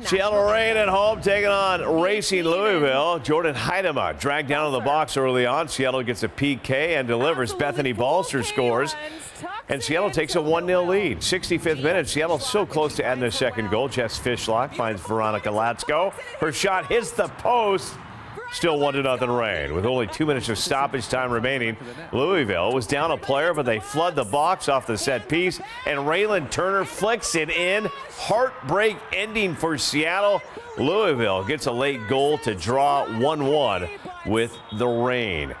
Seattle Reign at home taking on Racing Louisville. Jordyn Huitema dragged down in the box early on. Seattle gets a PK and delivers. Bethany Balcer scores. And Seattle takes a 1-0 lead. 65th minute, Seattle so close to adding a second goal. Jess Fishlock finds Veronica Latsko. Her shot hits the post. Still 1 to nothing Reign. With only two minutes of stoppage time remaining, Louisville was down a player, but they flood the box off the set piece, and Raylan Turner flicks it in. Heartbreak ending for Seattle. Louisville gets a late goal to draw 1 1 with the Reign.